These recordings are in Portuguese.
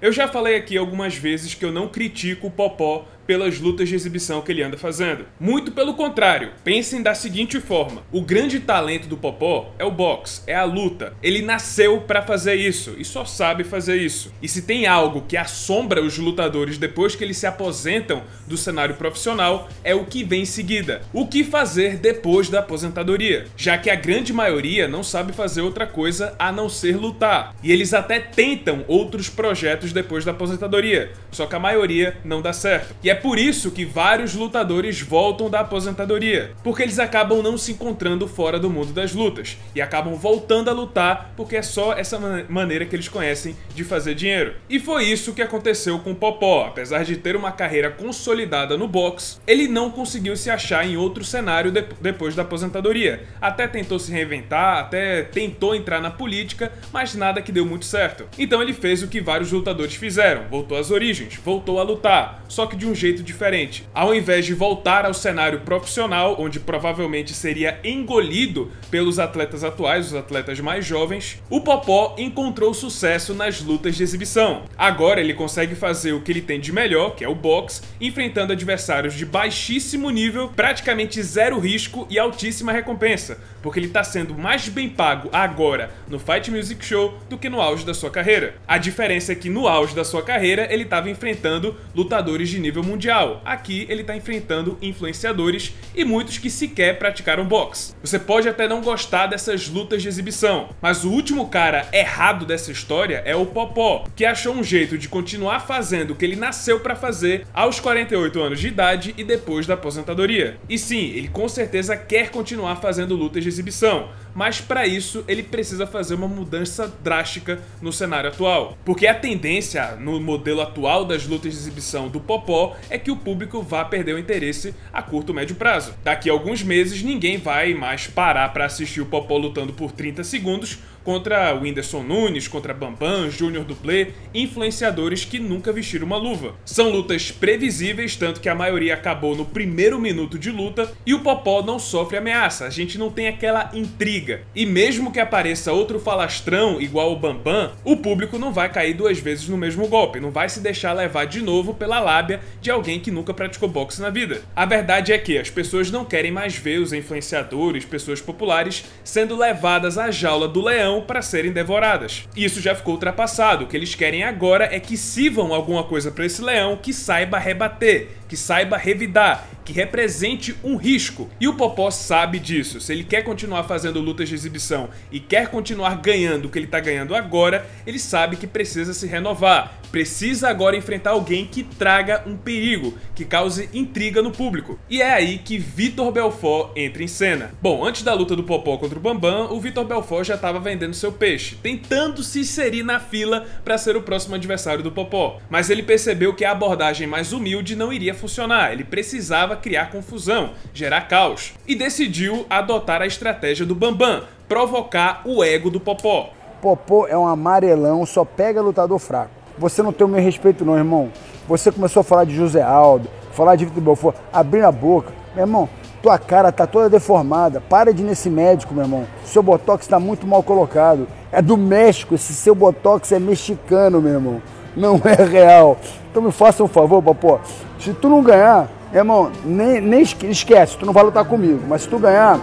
Eu já falei aqui algumas vezes que eu não critico o Popó pelas lutas de exibição que ele anda fazendo. Muito pelo contrário, pensem da seguinte forma: o grande talento do Popó é o boxe, é a luta. Ele nasceu para fazer isso e só sabe fazer isso. E se tem algo que assombra os lutadores depois que eles se aposentam do cenário profissional, é o que vem em seguida. O que fazer depois da aposentadoria? Já que a grande maioria não sabe fazer outra coisa a não ser lutar. E eles até tentam outros projetos depois da aposentadoria, só que a maioria não dá certo. E é por isso que vários lutadores voltam da aposentadoria, porque eles acabam não se encontrando fora do mundo das lutas e acabam voltando a lutar porque é só essa maneira que eles conhecem de fazer dinheiro. E foi isso que aconteceu com Popó. Apesar de ter uma carreira consolidada no boxe, ele não conseguiu se achar em outro cenário de depois da aposentadoria. Até tentou se reinventar, até tentou entrar na política, mas nada que deu muito certo. Então ele fez o que vários lutadores fizeram, voltou às origens, voltou a lutar, só que de um jeito jeito diferente. Ao invés de voltar ao cenário profissional, onde provavelmente seria engolido pelos atletas atuais, os atletas mais jovens, o Popó encontrou sucesso nas lutas de exibição. Agora ele consegue fazer o que ele tem de melhor, que é o boxe, enfrentando adversários de baixíssimo nível, praticamente zero risco e altíssima recompensa, porque ele está sendo mais bem pago agora no Fight Music Show do que no auge da sua carreira. A diferença é que no auge da sua carreira ele estava enfrentando lutadores de nível mundial mundial. Aqui ele está enfrentando influenciadores e muitos que sequer praticaram boxe. Você pode até não gostar dessas lutas de exibição, mas o último cara errado dessa história é o Popó, que achou um jeito de continuar fazendo o que ele nasceu para fazer aos 48 anos de idade e depois da aposentadoria. E sim, ele com certeza quer continuar fazendo lutas de exibição, mas para isso ele precisa fazer uma mudança drástica no cenário atual. Porque a tendência no modelo atual das lutas de exibição do Popó é que o público vá perder o interesse a curto médio prazo. Daqui a alguns meses ninguém vai mais parar para assistir o Popó lutando por 30 segundos contra Whindersson Nunes, contra Bambam, Júnior Duplê, influenciadores que nunca vestiram uma luva. São lutas previsíveis, tanto que a maioria acabou no primeiro minuto de luta e o Popó não sofre ameaça, a gente não tem aquela intriga. E mesmo que apareça outro falastrão igual o Bambam, o público não vai cair duas vezes no mesmo golpe, não vai se deixar levar de novo pela lábia de alguém que nunca praticou boxe na vida. A verdade é que as pessoas não querem mais ver os influenciadores, pessoas populares, sendo levadas à jaula do leão para serem devoradas. Isso já ficou ultrapassado. O que eles querem agora é que sirvam alguma coisa para esse leão que saiba rebater, que saiba revidar, que represente um risco. E o Popó sabe disso. Se ele quer continuar fazendo lutas de exibição e quer continuar ganhando o que ele está ganhando agora, ele sabe que precisa se renovar. Precisa agora enfrentar alguém que traga um perigo, que cause intriga no público. E é aí que Vitor Belfort entra em cena. Bom, antes da luta do Popó contra o Bambam, o Vitor Belfort já estava vendendo seu peixe, tentando se inserir na fila para ser o próximo adversário do Popó. Mas ele percebeu que a abordagem mais humilde não iria funcionar, ele precisava criar confusão, gerar caos, e decidiu adotar a estratégia do Bambam, provocar o ego do Popó. Popó é um amarelão, só pega lutador fraco. Você não tem o meu respeito não, irmão. Você começou a falar de José Aldo, falar de Vitor Belfort, abrir a boca. Meu irmão, tua cara tá toda deformada. Para de ir nesse médico, meu irmão. Seu botox está muito mal colocado. É do México, esse seu botox é mexicano, meu irmão. Não é real. Então me faça um favor, Popó. Se tu não ganhar, Irmão, nem, nem esquece, tu não vai lutar comigo, mas se tu ganhar,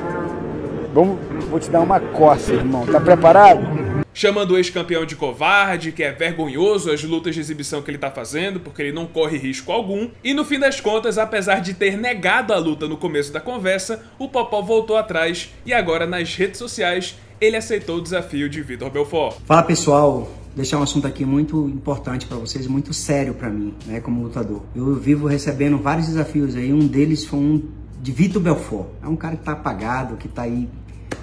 vamos, vou te dar uma coça, irmão. Tá preparado? Chamando o ex-campeão de covarde, que é vergonhoso as lutas de exibição que ele tá fazendo, porque ele não corre risco algum. E no fim das contas, apesar de ter negado a luta no começo da conversa, o Popó voltou atrás e agora nas redes sociais ele aceitou o desafio de Vitor Belfort. Fala pessoal, deixar um assunto aqui muito importante para vocês, muito sério para mim, né, como lutador. Eu vivo recebendo vários desafios aí, um deles foi um de Vitor Belfort. É um cara que tá apagado, que tá aí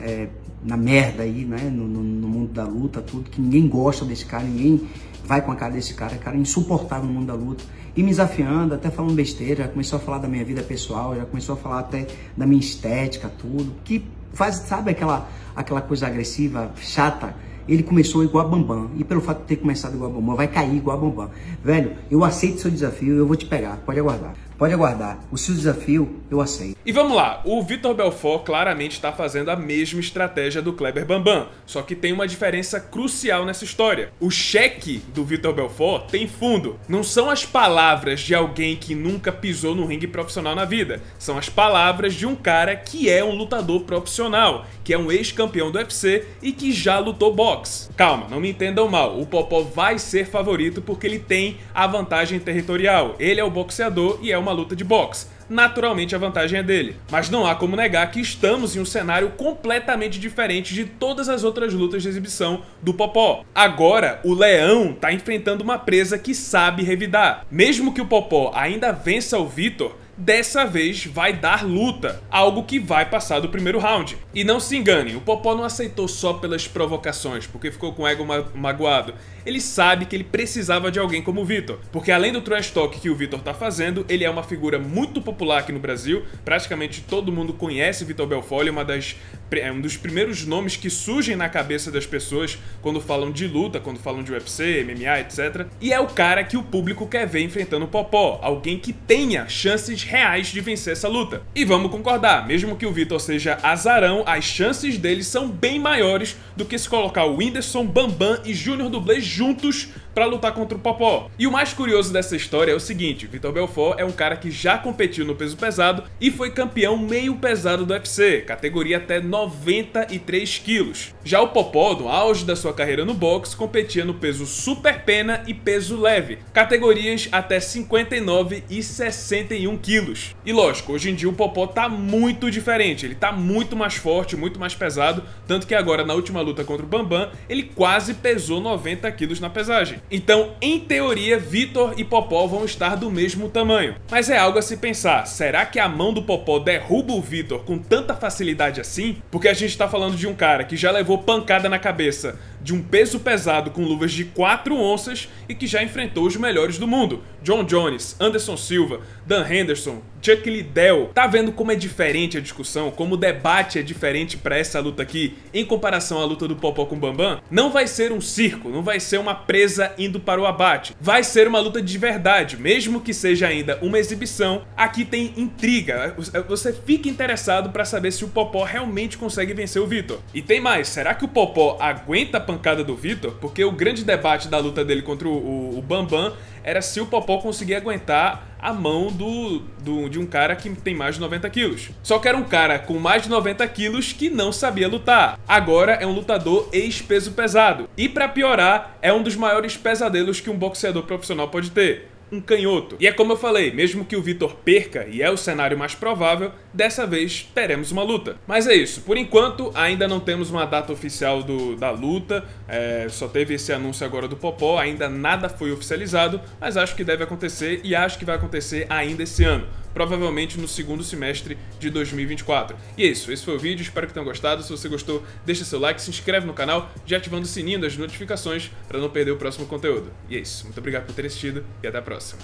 é, na merda aí, né, no, no, no, mundo da luta, tudo, que ninguém gosta desse cara, ninguém vai com a cara desse cara, cara insuportável no mundo da luta. E me desafiando, até falando besteira, já começou a falar da minha vida pessoal, já começou a falar até da minha estética, tudo, que faz, sabe aquela, aquela coisa agressiva, chata, ele começou igual a Bambam. E pelo fato de ter começado igual a Bambam, vai cair igual a Bambam. Velho, eu aceito seu desafio, eu vou te pegar, pode aguardar. Pode aguardar. O seu desafio, eu aceito. E vamos lá, o Vitor Belfort claramente está fazendo a mesma estratégia do Kleber Bambam, só que tem uma diferença crucial nessa história. O cheque do Vitor Belfort tem fundo. Não são as palavras de alguém que nunca pisou no ringue profissional na vida, são as palavras de um cara que é um lutador profissional, que é um ex-campeão do UFC e que já lutou boxe. Calma, não me entendam mal, o Popó vai ser favorito porque ele tem a vantagem territorial. Ele é o boxeador e é uma luta de boxe naturalmente a vantagem é dele. Mas não há como negar que estamos em um cenário completamente diferente de todas as outras lutas de exibição do Popó. Agora, o Leão está enfrentando uma presa que sabe revidar. Mesmo que o Popó ainda vença o Vitor, dessa vez vai dar luta, algo que vai passar do primeiro round. E não se engane, o Popó não aceitou só pelas provocações, porque ficou com o ego ma magoado. Ele sabe que ele precisava de alguém como o Vitor, porque além do trash talk que o Vitor tá fazendo, ele é uma figura muito popular aqui no Brasil, praticamente todo mundo conhece Vitor Belfort, é uma das é um dos primeiros nomes que surgem na cabeça das pessoas quando falam de luta, quando falam de UFC, MMA, etc. E é o cara que o público quer ver enfrentando o Popó, alguém que tenha chances reais de vencer essa luta. E vamos concordar, mesmo que o Vitor seja azarão, as chances dele são bem maiores do que se colocar o Whindersson, Bambam e Júnior Dublê juntos para lutar contra o Popó. E o mais curioso dessa história é o seguinte, Vitor Belfort é um cara que já competiu no peso pesado e foi campeão meio pesado do UFC, categoria até 93 quilos. Já o Popó, no auge da sua carreira no boxe, competia no peso super pena e peso leve, categorias até 59 e 61 quilos. E lógico, hoje em dia o Popó tá muito diferente, ele tá muito mais forte, muito mais pesado, tanto que agora na última luta contra o Bambam, ele quase pesou 90 quilos na pesagem. Então, em teoria, Vitor e Popó vão estar do mesmo tamanho. Mas é algo a se pensar, será que a mão do Popó derruba o Vitor com tanta facilidade assim? Porque a gente tá falando de um cara que já levou pancada na cabeça de um peso pesado com luvas de 4 onças e que já enfrentou os melhores do mundo. John Jones, Anderson Silva, Dan Henderson, Chuck Liddell. Tá vendo como é diferente a discussão, como o debate é diferente para essa luta aqui em comparação à luta do Popó com o Bambam? Não vai ser um circo, não vai ser uma presa indo para o abate. Vai ser uma luta de verdade, mesmo que seja ainda uma exibição. Aqui tem intriga. Você fica interessado para saber se o Popó realmente consegue vencer o Vitor. E tem mais, será que o Popó aguenta pancada do Vitor? Porque o grande debate da luta dele contra o, o, o Bambam era se o Popó conseguia aguentar a mão do, do, de um cara que tem mais de 90 quilos. Só que era um cara com mais de 90 quilos que não sabia lutar. Agora é um lutador ex-peso pesado. E para piorar, é um dos maiores pesadelos que um boxeador profissional pode ter um canhoto. E é como eu falei, mesmo que o Vitor perca, e é o cenário mais provável, dessa vez teremos uma luta. Mas é isso, por enquanto ainda não temos uma data oficial do, da luta, é, só teve esse anúncio agora do Popó, ainda nada foi oficializado, mas acho que deve acontecer e acho que vai acontecer ainda esse ano provavelmente no segundo semestre de 2024. E é isso, esse foi o vídeo, espero que tenham gostado. Se você gostou, deixa seu like, se inscreve no canal, já ativando o sininho das notificações para não perder o próximo conteúdo. E é isso, muito obrigado por ter assistido e até a próxima.